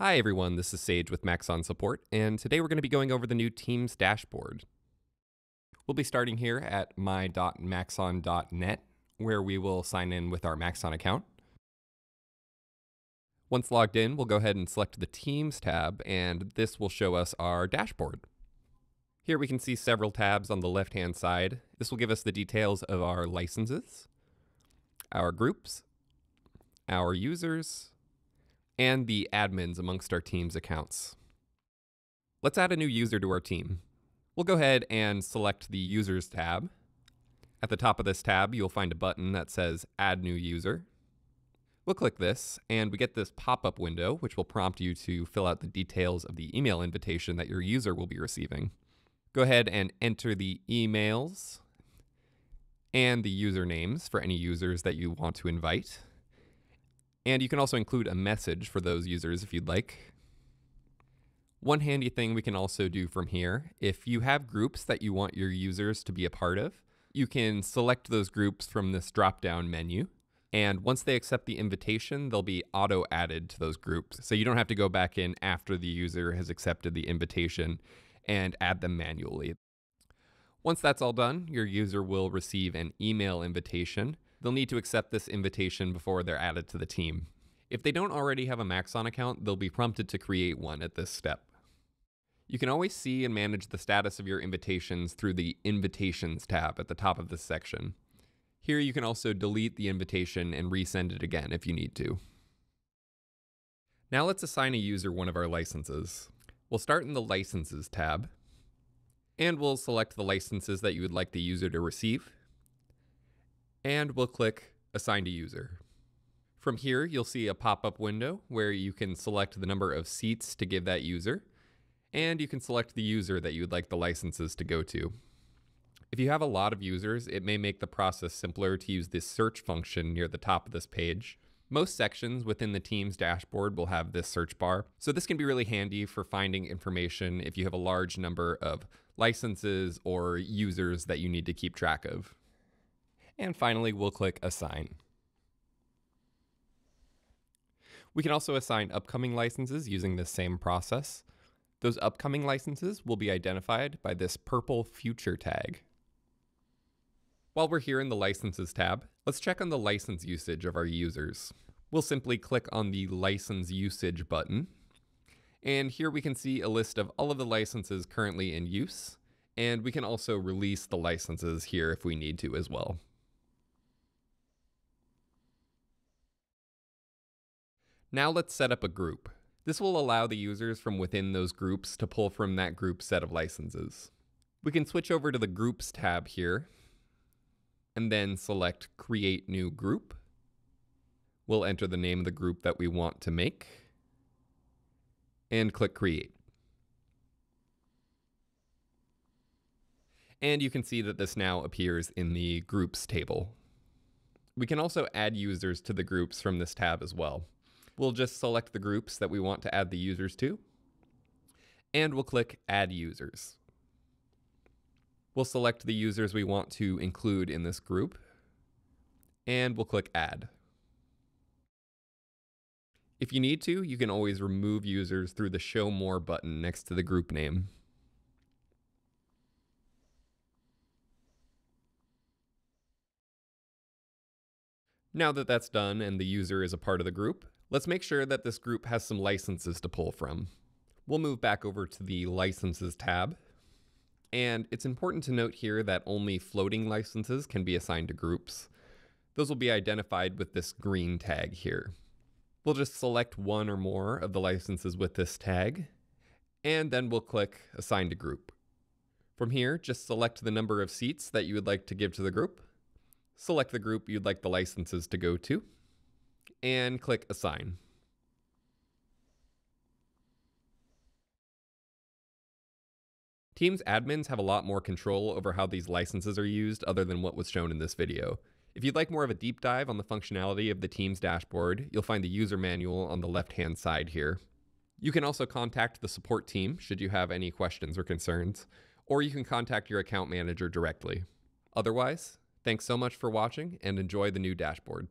Hi everyone, this is Sage with Maxon Support, and today we're going to be going over the new Teams dashboard. We'll be starting here at my.maxon.net, where we will sign in with our Maxon account. Once logged in, we'll go ahead and select the Teams tab, and this will show us our dashboard. Here we can see several tabs on the left-hand side. This will give us the details of our licenses, our groups, our users, and the admins amongst our team's accounts. Let's add a new user to our team. We'll go ahead and select the Users tab. At the top of this tab, you'll find a button that says Add New User. We'll click this, and we get this pop-up window, which will prompt you to fill out the details of the email invitation that your user will be receiving. Go ahead and enter the emails and the usernames for any users that you want to invite. And you can also include a message for those users if you'd like. One handy thing we can also do from here, if you have groups that you want your users to be a part of, you can select those groups from this drop down menu. And once they accept the invitation, they'll be auto added to those groups. So you don't have to go back in after the user has accepted the invitation and add them manually. Once that's all done, your user will receive an email invitation They'll need to accept this invitation before they're added to the team. If they don't already have a Maxon account, they'll be prompted to create one at this step. You can always see and manage the status of your invitations through the Invitations tab at the top of this section. Here you can also delete the invitation and resend it again if you need to. Now let's assign a user one of our licenses. We'll start in the Licenses tab, and we'll select the licenses that you would like the user to receive and we'll click Assign to User. From here, you'll see a pop-up window where you can select the number of seats to give that user, and you can select the user that you would like the licenses to go to. If you have a lot of users, it may make the process simpler to use this search function near the top of this page. Most sections within the team's dashboard will have this search bar, so this can be really handy for finding information if you have a large number of licenses or users that you need to keep track of. And finally, we'll click Assign. We can also assign upcoming licenses using the same process. Those upcoming licenses will be identified by this purple future tag. While we're here in the Licenses tab, let's check on the license usage of our users. We'll simply click on the License Usage button, and here we can see a list of all of the licenses currently in use, and we can also release the licenses here if we need to as well. Now let's set up a group. This will allow the users from within those groups to pull from that group set of licenses. We can switch over to the Groups tab here, and then select Create New Group. We'll enter the name of the group that we want to make, and click Create. And you can see that this now appears in the Groups table. We can also add users to the groups from this tab as well. We'll just select the groups that we want to add the users to, and we'll click Add Users. We'll select the users we want to include in this group, and we'll click Add. If you need to, you can always remove users through the Show More button next to the group name. Now that that's done and the user is a part of the group, Let's make sure that this group has some licenses to pull from. We'll move back over to the Licenses tab. And it's important to note here that only floating licenses can be assigned to groups. Those will be identified with this green tag here. We'll just select one or more of the licenses with this tag, and then we'll click Assign to Group. From here, just select the number of seats that you would like to give to the group, select the group you'd like the licenses to go to, and click Assign. Teams admins have a lot more control over how these licenses are used other than what was shown in this video. If you'd like more of a deep dive on the functionality of the Teams dashboard, you'll find the user manual on the left-hand side here. You can also contact the support team should you have any questions or concerns, or you can contact your account manager directly. Otherwise, thanks so much for watching and enjoy the new dashboard.